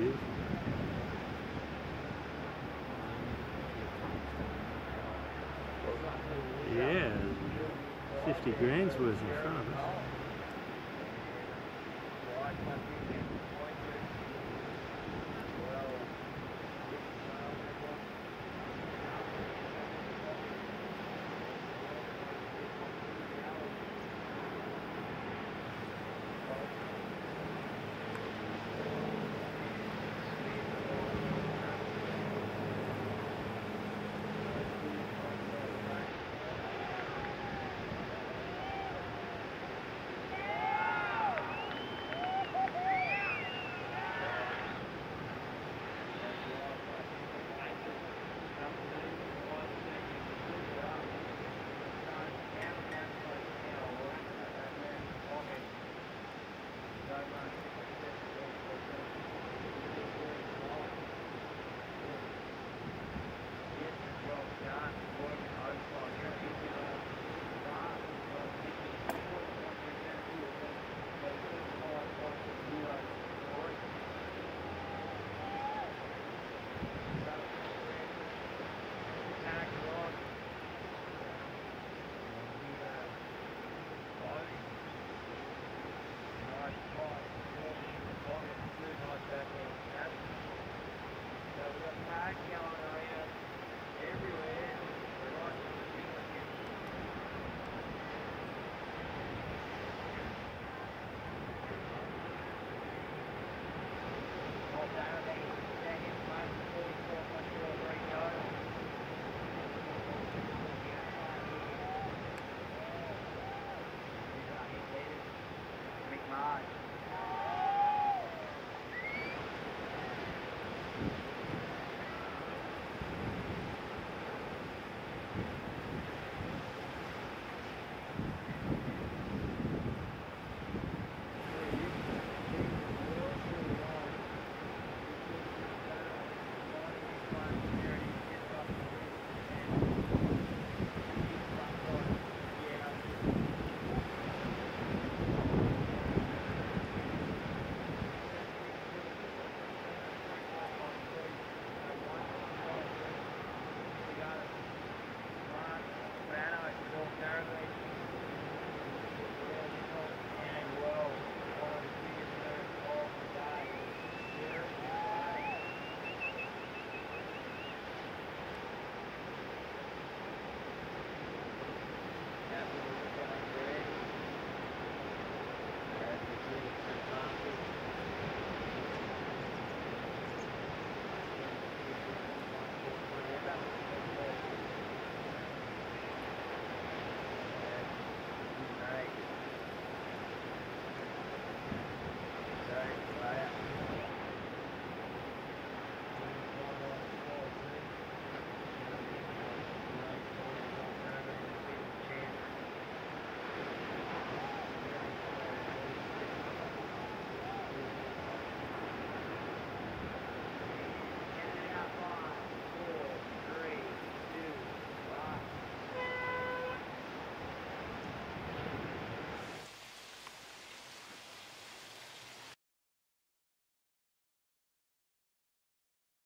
beautiful. Yeah, 50 grand's worth in front of us.